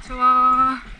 ちは。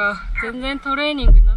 か。全然トレーニングな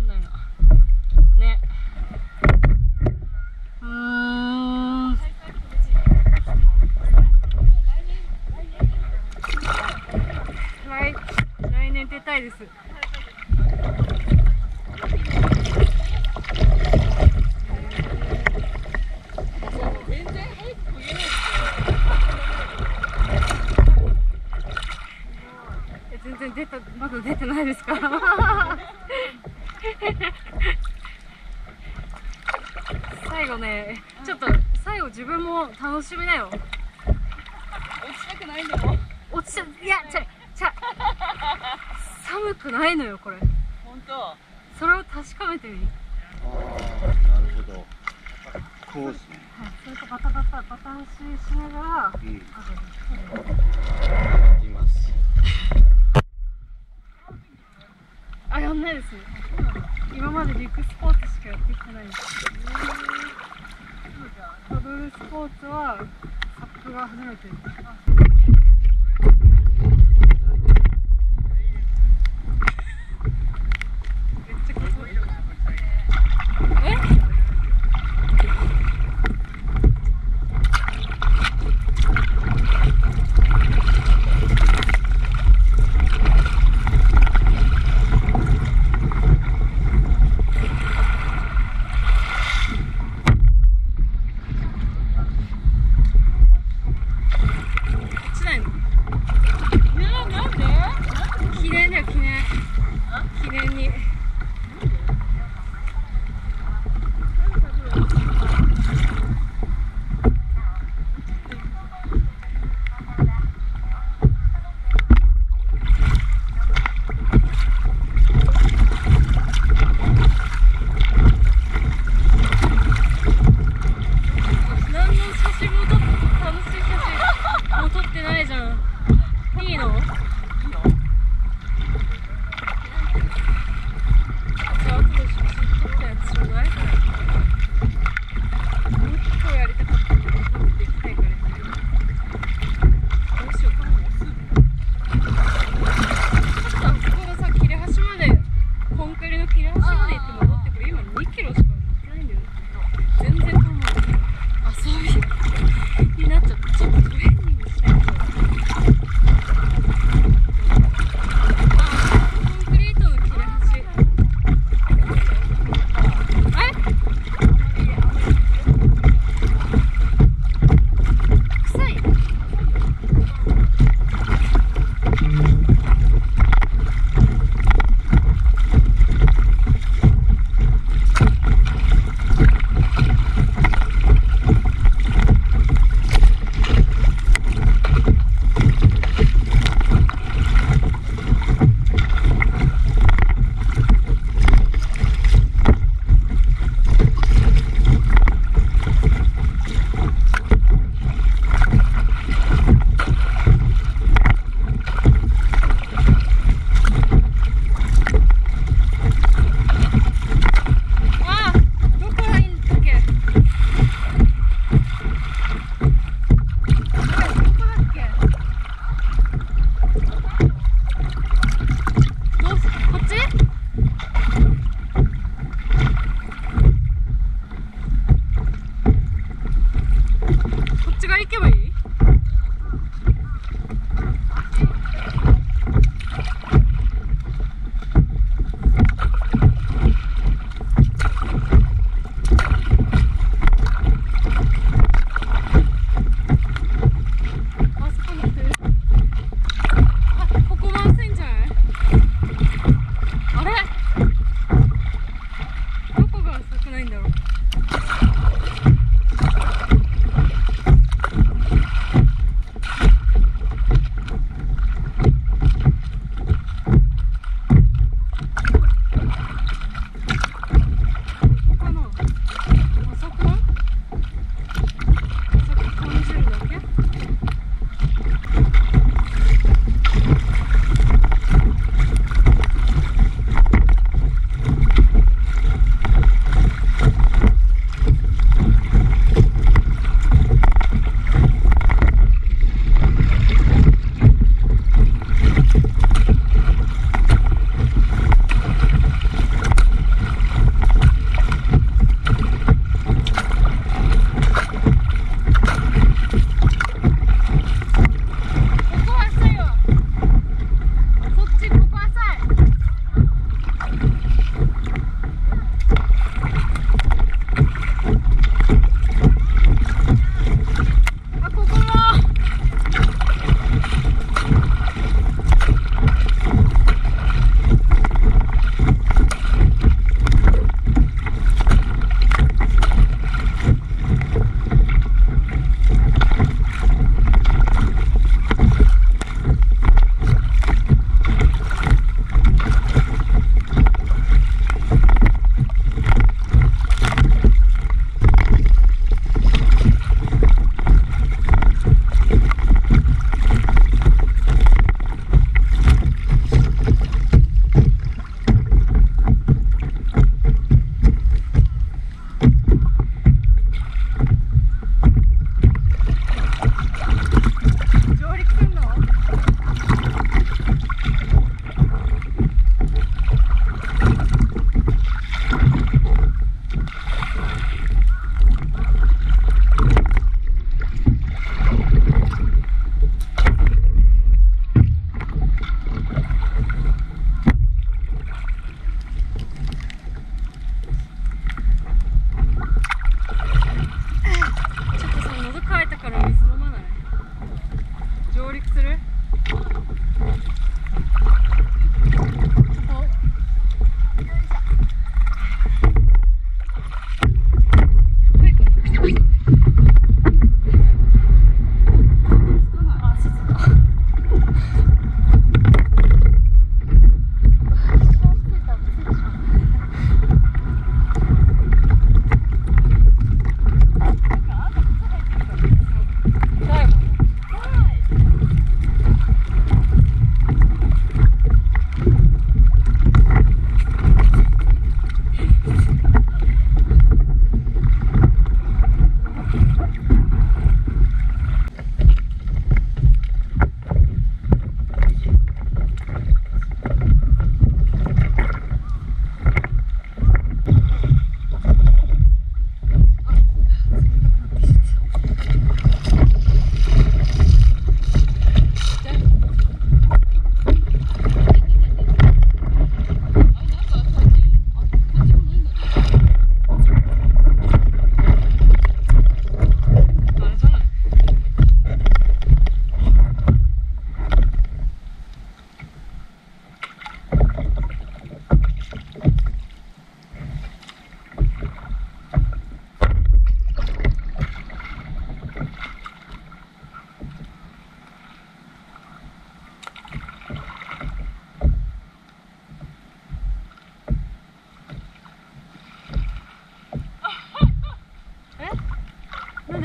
それとバタバタバタンししながら、うん、いますあやんないですね。今までリクスポーツしかやってきてないんです。けど、じゃ、パドルスポーツはサップが初めて。ですっち側行けばいい？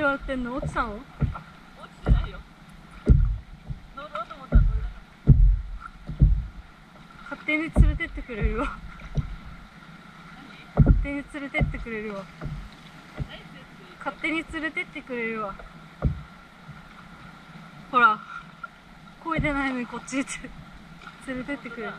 笑ってんの？落ちたの落ちてないよ。乗ろうと思ったら乗れなかっ勝手に連れてってくれるわ。勝手に連れてってくれるわ。勝手に連れてってくれるわ。ほら声出ないのにこっちって連れてってくれる